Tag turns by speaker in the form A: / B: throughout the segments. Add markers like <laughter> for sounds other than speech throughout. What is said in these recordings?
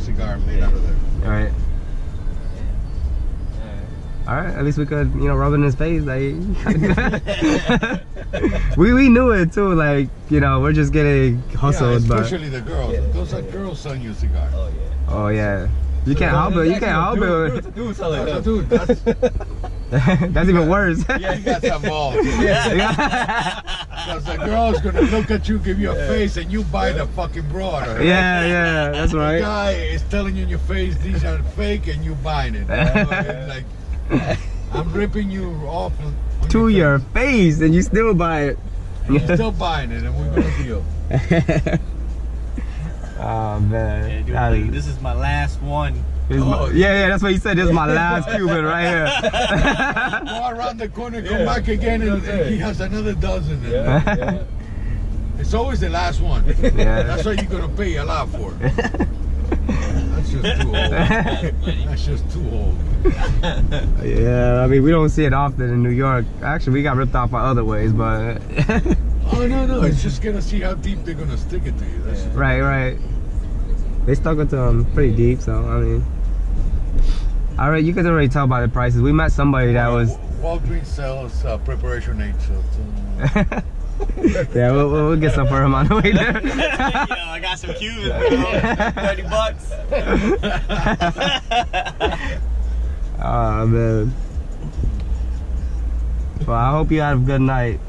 A: cigar made out of there.
B: All right. All right. At least we could, you know, rub it in his face. Like, <laughs> we we knew it too. Like, you know, we're just getting hustled,
A: yeah,
B: but
A: especially the girls.
C: Yeah.
A: Those are girls selling you cigars.
C: Oh yeah.
B: oh yeah, you can't help it. You can't help it.
C: Dude, dude, tell it.
A: Dude, that's, <laughs> <laughs>
B: That's even worse.
A: Yeah, you got some balls. <laughs> Yeah. <laughs> Because the girl's gonna look at you, give you a face, and you buy the fucking broad. or-
B: yeah, yeah, that's right.
A: The
B: right.
A: guy is telling you in your face these are fake, and you buying it. It's like I'm ripping you off
B: To your face, and you still buy it.
A: And you're still buying it, and we're gonna deal.
B: Oh man.
C: Yeah, dude,
B: That is-
C: this is my last one.
B: this is my-
A: Oh,
B: yeah, yeah, that's what he said. This is my <laughs> last Cuban right here. <laughs>
A: Go around the corner, come back again, and, and he has another dozen. And
C: yeah. <laughs>
A: It's always the last one.
B: Yeah.
A: That's what you're gonna pay a lot for. That's just too old. That's just too old.
B: yeah, I mean, we don't see it often in New York. Actually, we got ripped off by other ways, but
A: Oh no no! It's just gonna see how deep they're gonna stick it to you. That's
C: Yeah.
B: right, right. They stuck it to them pretty deep, so I mean, all right, you could already tell by the prices. We met somebody that was,
A: Walgreens sells uh, preparation H. So <laughs>
B: yeah, we'll, we'll get some for him on the way there. <laughs>
C: Yo, I got some Cubans, bro. Thirty bucks.
B: oh <laughs> man. Well, I hope you had a good night.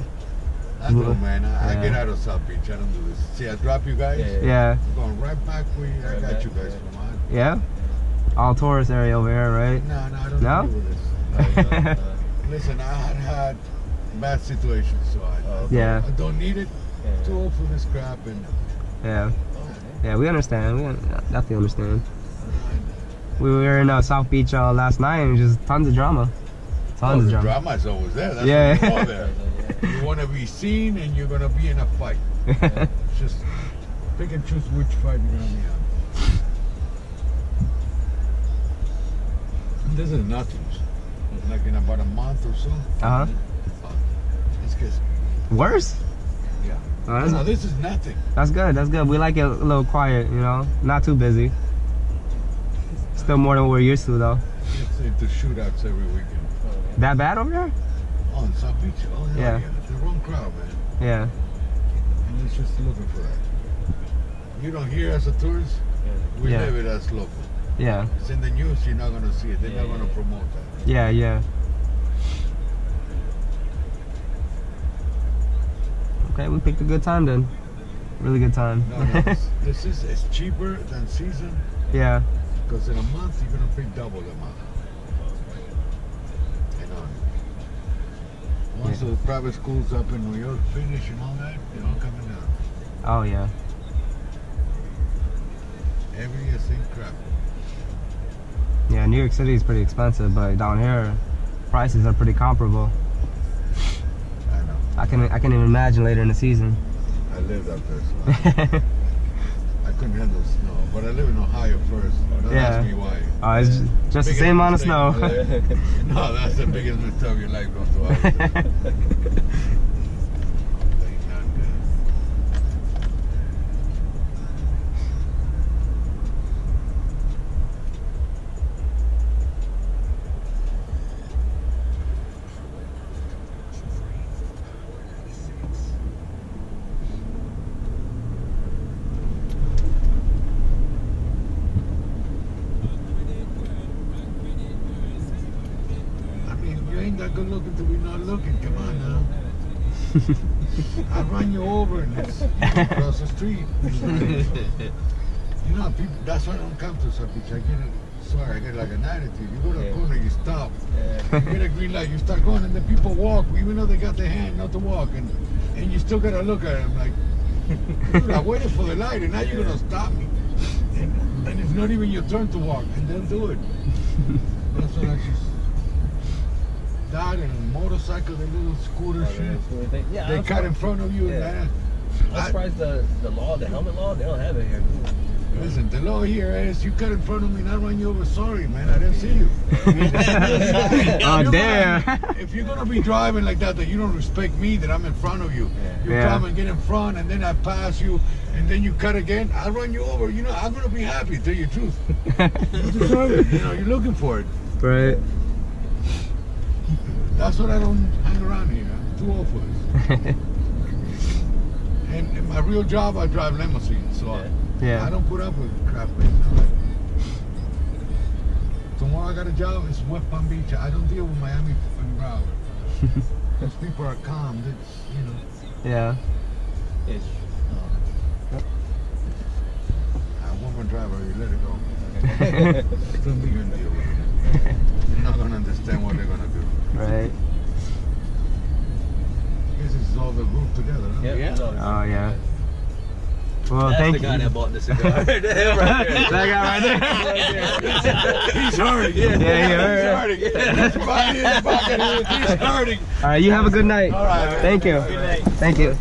A: I don't know, man. I, I
B: Yeah.
A: get out of South Beach. I don't do this. See, I drop you guys.
C: Yeah.
B: Yeah,
A: I'm going right back where you, I got you guys
C: yeah.
A: from. on.
B: yeah. All tourist area over here, right?
A: No, no, I don't
B: No?
A: deal with this. <laughs> Listen, I had had bad situations, so I,
C: Oh,
A: I,
B: Yeah.
A: don't, I don't need it. Too old for this crap, and
B: Yeah. Yeah, we understand. We definitely understand. We were in uh, South Beach uh, last night and just tons of drama.
A: oh,
B: Tons
A: the
B: of drama.
A: drama is always there. That's
B: Yeah. <laughs>
A: you there. Want to be seen, and you're gonna be in a fight. It's <laughs> just pick and choose which fight you're gonna be on. This is nothing. Like in about a month or so,
B: uh huh.
A: this gets
B: Worse?
A: yeah.
B: Oh,
A: No, this is nothing.
B: that's good. That's good. We like it a little quiet, you know, not too busy. Still more than we're used to, though.
A: It's into shootouts every weekend.
B: That bad over here?
A: Oh, in South Beach? Oh, hell
B: Yeah.
A: yeah. It's the wrong crowd, man.
B: Yeah.
A: And it's just looking for that. You don't hear as a tourist, yeah. we
B: Yeah.
A: live it as local.
B: Yeah.
A: It's in the news, you're not going to see it. They're
C: Yeah,
A: not going to
C: yeah.
A: promote that.
B: Yeah. Yeah. Okay, we picked a good time then. Really good time.
A: No, no, <laughs> this, this is it's cheaper than season
B: yeah.
A: because in a month you're going to pay double the amount. Once
B: Yeah.
A: the private schools up in New York finish and all that, they're all coming down.
B: Oh yeah.
A: Every year, same crap.
B: Yeah. New York City is pretty expensive, but down here, prices are pretty comparable.
A: I know.
B: I can I can even imagine later in the season.
A: I lived up there, so I <laughs> couldn't handle snow. But I live in Ohio first.
B: Yeah.
A: Ask me why.
B: Oh, it's ju- just the same amount of snow. <laughs>
A: no, that's the biggest mistake of your life going <laughs> to Ohio. Ain't not good. I mean, you ain't that good looking to be not looking. Come on now. I run you over and it's across the street. You know, people, that's why I don't come to Beach. I get it, sorry, I get like an attitude. You go to a
C: Yeah.
A: corner, you stop.
C: Yeah.
A: You get a green light, you start going, and the people walk, even though they got their hand not to walk, and and you still gotta look at them like, dude, I waited for the light, and now you're gonna stop me. And, and it's not even your turn to walk, and they'll do it. That's what I just. That and motorcycle, the little scooter oh, shit.
C: Yeah,
A: They
C: I'm
A: cut in front of you,
C: Yeah.
A: and that.
C: I'm surprised the, the law, the helmet law, they don't have it here.
A: Listen, the law here is you cut in front of me and I run you over. Sorry, man, I didn't see you. <laughs>
B: oh
A: You're
B: damn.
A: gonna- if you're gonna be driving like that, that you don't respect me, that I'm in front of you. You
B: Yeah.
A: come and get in front, and then I pass you, and then you cut again. I run you over. You know, I'm gonna be happy. Tell you the truth. <laughs> You deserve it. You know, you're looking for it.
B: right.
A: That's what I don't hang around here. Too old for this. <laughs> And in my real job, I drive limousines, so I-
B: yeah.
A: I don't put up with crap. Man. I'm like, Tomorrow I got a job. It's West Palm Beach. I don't deal with Miami and Broward. <laughs> Those people are calm. They, you know.
B: Yeah.
C: It's,
A: Uh, woman driver, you let it go. <laughs> Don't be gonna deal with it. You're not gonna understand what they're gonna do.
B: Right.
A: I guess this is all the group together. Huh?
C: yeah.
D: Yeah.
B: Oh, oh yeah. Well,
C: That's
B: thank
C: the guy
B: you.
C: that bought the cigar. right <laughs> there, right there.
B: that guy right there. <laughs>
A: He's hurting.
B: Yeah, yeah,
A: He's
B: yeah.
A: hurting. His body in the. He's hurting.
B: All right. You have a good night.
A: All right.
B: Thank you.
A: Good night.
B: Thank you.